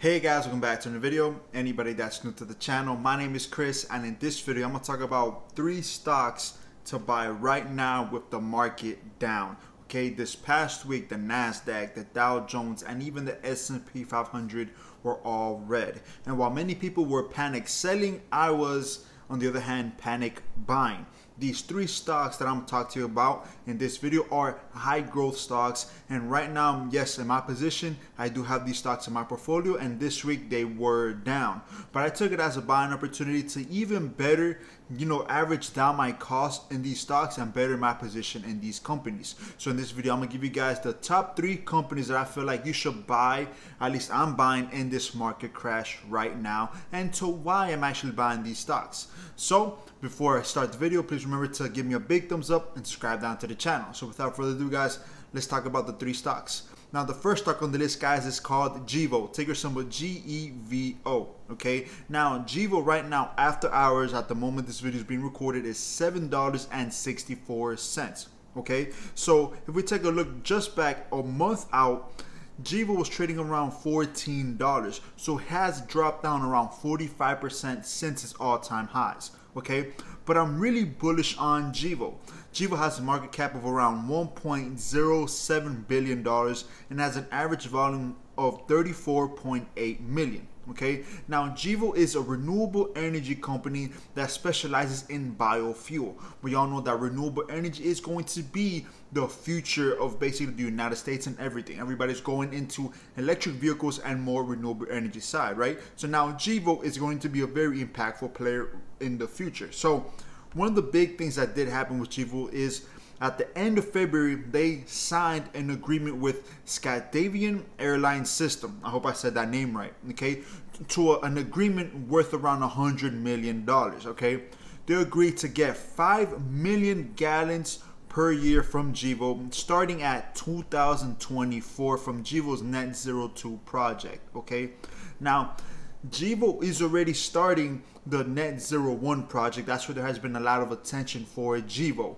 Hey guys, welcome back to another video. Anybody that's new to the channel, my name is Chris and in this video I'm going to talk about three stocks to buy right now with the market down. Okay, this past week the Nasdaq, the Dow Jones and even the S&P 500 were all red. And while many people were panic selling, I was on the other hand panic buying. These three stocks that I'm talking to you about in this video are high growth stocks. And right now, yes, in my position, I do have these stocks in my portfolio. And this week they were down. But I took it as a buying opportunity to even better, you know, average down my cost in these stocks and better my position in these companies. So in this video, I'm gonna give you guys the top three companies that I feel like you should buy. At least I'm buying in this market crash right now, and to why I'm actually buying these stocks. So before I start the video, please remember to give me a big thumbs up and subscribe down to the channel. So without further ado guys, let's talk about the three stocks. Now the first stock on the list guys is called Gevo, ticker symbol G-E-V-O, okay? Now Gevo right now after hours at the moment this video is being recorded is $7.64, okay? So if we take a look just back a month out, Gevo was trading around $14, so has dropped down around 45% since its all-time highs okay? But I'm really bullish on Gevo. Gevo has a market cap of around $1.07 billion and has an average volume of 34.8 million. Okay, now Gevo is a renewable energy company that specializes in biofuel. We all know that renewable energy is going to be the future of basically the United States and everything. Everybody's going into electric vehicles and more renewable energy side, right? So now Gevo is going to be a very impactful player in the future. So one of the big things that did happen with Gevo is at the end of February, they signed an agreement with Scandinavian Airlines System. I hope I said that name right. Okay, to a, an agreement worth around a hundred million dollars. Okay, they agreed to get five million gallons per year from Gevo, starting at 2024 from Gevo's Net Zero 2 project. Okay, now Gevo is already starting the Net Zero One project. That's where there has been a lot of attention for Gevo.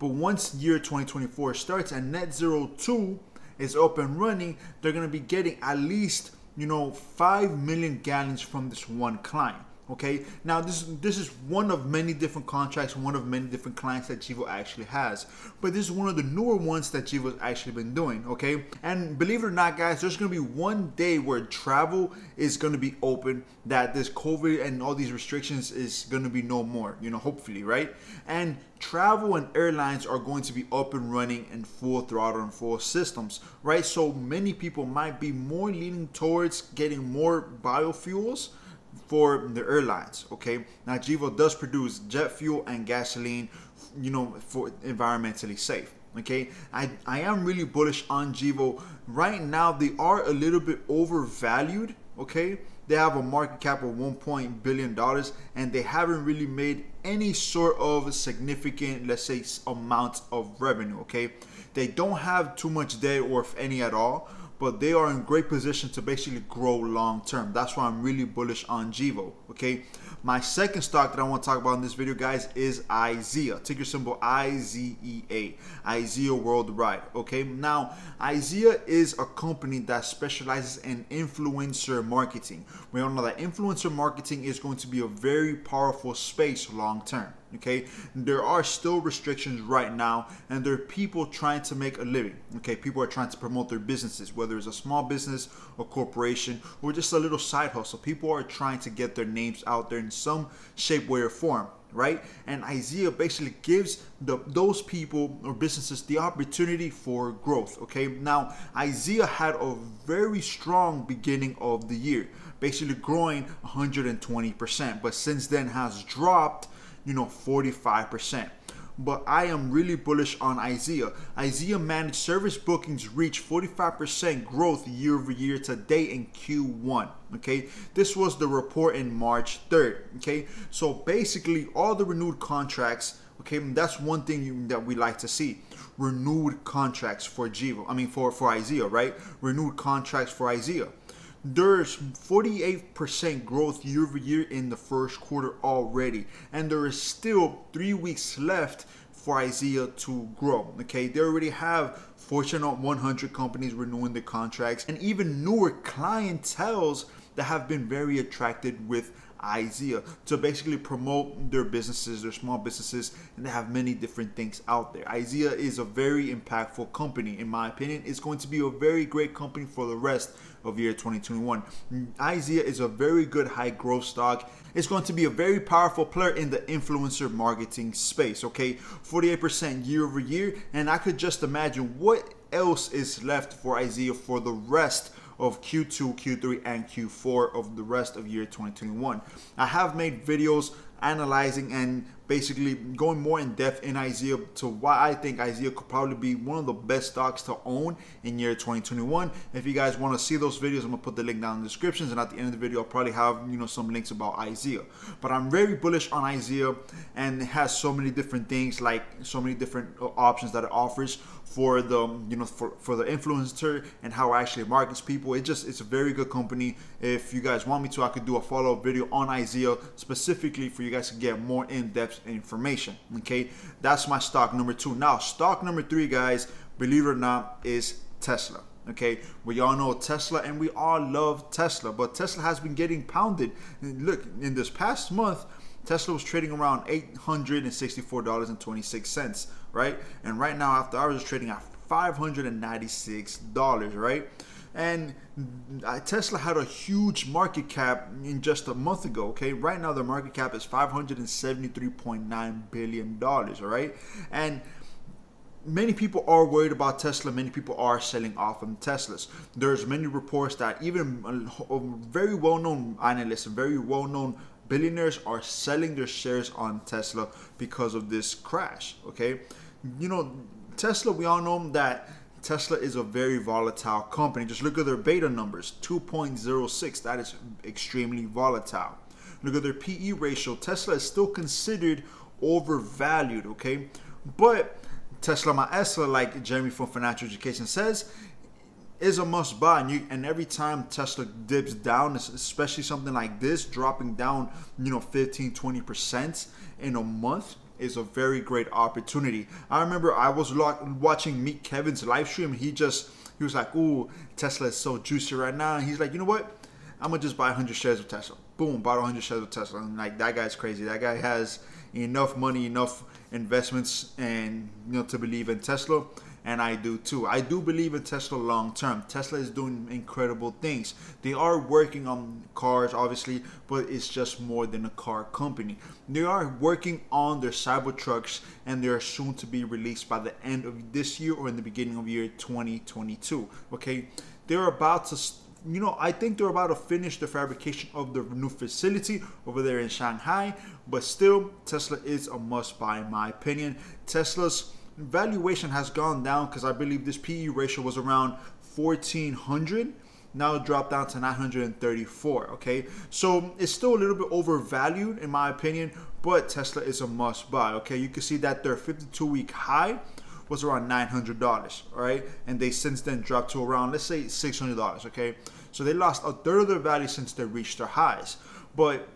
But once year 2024 starts and Net Zero Two is up and running, they're going to be getting at least, you know, 5 million gallons from this one client. Okay, now this this is one of many different contracts, one of many different clients that Gevo actually has. But this is one of the newer ones that Gevo's actually been doing. Okay, and believe it or not, guys, there's gonna be one day where travel is gonna be open, that this COVID and all these restrictions is gonna be no more. You know, hopefully, right? And travel and airlines are going to be up and running in full throttle and full systems, right? So many people might be more leaning towards getting more biofuels for the airlines. Okay, now Gevo does produce jet fuel and gasoline, you know, for environmentally safe. Okay, I, I am really bullish on Gevo. Right now, they are a little bit overvalued. Okay, they have a market cap of 1. billion dollars, and they haven't really made any sort of significant, let's say, amount of revenue. Okay, they don't have too much debt, or if any at all but they are in great position to basically grow long term. That's why I'm really bullish on Gevo. Okay. My second stock that I want to talk about in this video, guys, is IZEA. Ticker symbol IZEA. IZEA Worldwide. Okay. Now, IZEA is a company that specializes in influencer marketing. We all know that influencer marketing is going to be a very powerful space long term okay? There are still restrictions right now and there are people trying to make a living okay? People are trying to promote their businesses whether it's a small business a corporation or just a little side hustle. People are trying to get their names out there in some shape way or form right? And IZEA basically gives the those people or businesses the opportunity for growth okay? Now IZEA had a very strong beginning of the year basically growing 120% but since then has dropped you know, 45%. But I am really bullish on IZEA. IZEA managed service bookings reached 45% growth year over year today in Q1. Okay, this was the report in March 3rd. Okay, so basically, all the renewed contracts Okay, that's one thing that we like to see. Renewed contracts for Gevo. I mean, for, for IZEA, right? Renewed contracts for IZEA. There's 48% growth year over year in the first quarter already, and there is still three weeks left for IZEA to grow. Okay, they already have Fortune 100 companies renewing their contracts and even newer clientels that have been very attracted with IZEA to basically promote their businesses, their small businesses, and they have many different things out there. IZEA is a very impactful company, in my opinion. It's going to be a very great company for the rest of year 2021. IZEA is a very good high growth stock. It's going to be a very powerful player in the influencer marketing space, okay? 48% year over year, and I could just imagine what else is left for IZEA for the rest of Q2, Q3, and Q4 of the rest of year 2021. I have made videos analyzing and basically going more in depth in IZEA to why I think IZEA could probably be one of the best stocks to own in year 2021. If you guys want to see those videos, I'm gonna put the link down in the descriptions and at the end of the video I'll probably have you know some links about IZEA. But I'm very bullish on IZEA and it has so many different things like so many different uh, options that it offers for the you know for, for the influencer and how it actually markets people. It just it's a very good company. If you guys want me to, I could do a follow-up video on IZEA specifically for you guys to get more in-depth information. Okay, that's my stock number two. Now, stock number three, guys, believe it or not, is Tesla. Okay, we all know Tesla and we all love Tesla, but Tesla has been getting pounded. Look, in this past month, Tesla was trading around $864.26, right? And right now, after hours, is trading at $596, right? And uh, Tesla had a huge market cap in just a month ago. Okay, right now the market cap is 573.9 billion dollars. All right, and many people are worried about Tesla. Many people are selling off on Teslas. There's many reports that even very well-known analysts very well-known billionaires are selling their shares on Tesla because of this crash. Okay, you know, Tesla. We all know that Tesla is a very volatile company. Just look at their beta numbers 2.06. That is extremely volatile. Look at their PE ratio. Tesla is still considered overvalued, okay? But Tesla Maestra, like Jeremy from Financial Education says, is a must buy. And, you, and every time Tesla dips down, especially something like this, dropping down, you know, 15, 20% in a month, is a very great opportunity. I remember I was watching Meet Kevin's live stream. He just he was like, "Ooh, Tesla is so juicy right now." And he's like, "You know what? I'm gonna just buy 100 shares of Tesla." Boom, bought 100 shares of Tesla. And like that guy's crazy. That guy has enough money, enough investments, and you know to believe in Tesla and I do too. I do believe in Tesla long term. Tesla is doing incredible things. They are working on cars, obviously, but it's just more than a car company. They are working on their Cybertrucks, and they are soon to be released by the end of this year or in the beginning of year 2022. Okay, they're about to you know, I think they're about to finish the fabrication of the new facility over there in Shanghai, but still, Tesla is a must buy, in my opinion. Tesla's valuation has gone down because I believe this PE ratio was around 1400 now dropped down to 934 okay? So it's still a little bit overvalued in my opinion but tesla is a must buy okay? You can see that their 52 week high was around $900 all right? And they since then dropped to around let's say $600 okay? So they lost a third of their value since they reached their highs. But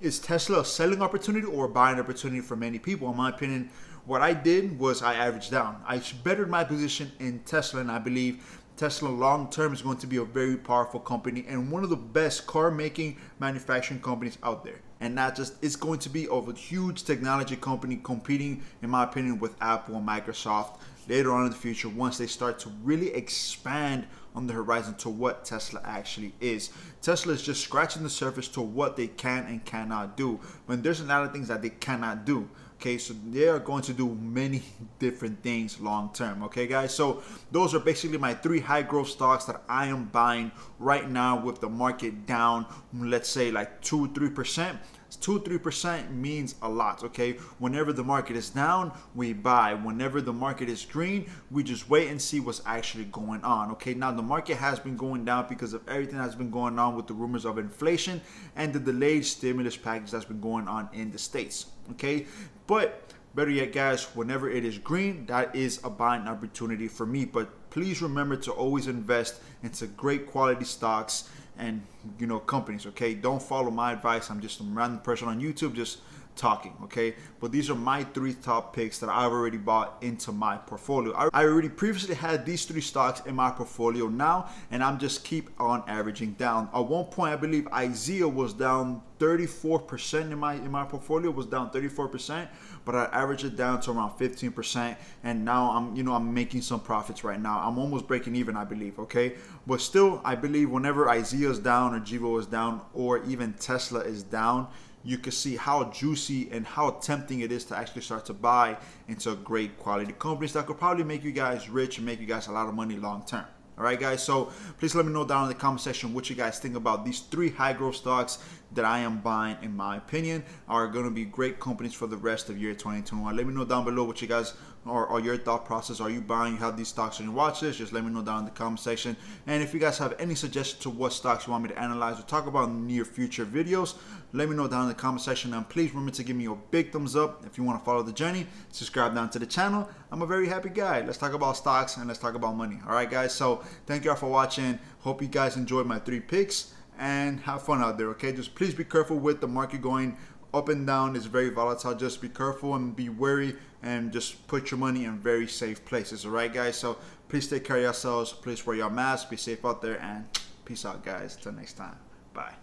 is tesla a selling opportunity or a buying opportunity for many people? In my opinion what I did was I averaged down. I bettered my position in Tesla, and I believe Tesla long term is going to be a very powerful company and one of the best car making manufacturing companies out there. And not just, it's going to be of a huge technology company competing, in my opinion, with Apple and Microsoft later on in the future once they start to really expand on the horizon to what Tesla actually is. Tesla is just scratching the surface to what they can and cannot do. When there's a lot of things that they cannot do. Okay, so they are going to do many different things long term. Okay, guys, so those are basically my three high growth stocks that I am buying right now with the market down, let's say like two, three percent. 2 3% means a lot, okay? Whenever the market is down, we buy. Whenever the market is green, we just wait and see what's actually going on, okay? Now, the market has been going down because of everything that's been going on with the rumors of inflation and the delayed stimulus package that's been going on in the States, okay? But better yet, guys, whenever it is green, that is a buying opportunity for me. But please remember to always invest into great quality stocks and you know companies. Okay, don't follow my advice. I'm just a random person on YouTube just talking. Okay, but these are my three top picks that I've already bought into my portfolio. I, already previously had these three stocks in my portfolio now, and I'm just keep on averaging down. At one point, I believe IZEA was down 34% in my in my portfolio was down 34%, but I averaged it down to around 15%, and now I'm you know I'm making some profits right now. I'm almost breaking even, I believe. Okay, but still, I believe whenever IZEA is down or Gevo is down or even Tesla is down, you can see how juicy and how tempting it is to actually start to buy into great quality companies that could probably make you guys rich and make you guys a lot of money long term. All right, guys. So please let me know down in the comment section what you guys think about these three high growth stocks that I am buying, in my opinion, are going to be great companies for the rest of year 2021. Let me know down below what you guys or your thought process. Are you buying? You have these stocks on your watch list? Just let me know down in the comment section. And if you guys have any suggestions to what stocks you want me to analyze or talk about in near future videos, let me know down in the comment section. And please remember to give me a big thumbs up if you want to follow the journey. Subscribe down to the channel. I'm a very happy guy. Let's talk about stocks and let's talk about money. All right, guys. So thank you all for watching. Hope you guys enjoyed my three picks and have fun out there. Okay, just please be careful with the market going up and down It's very volatile. Just be careful and be wary and just put your money in very safe places. All right, guys. So please take care of yourselves. Please wear your mask. Be safe out there and peace out, guys. Till next time. Bye.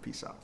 Peace out.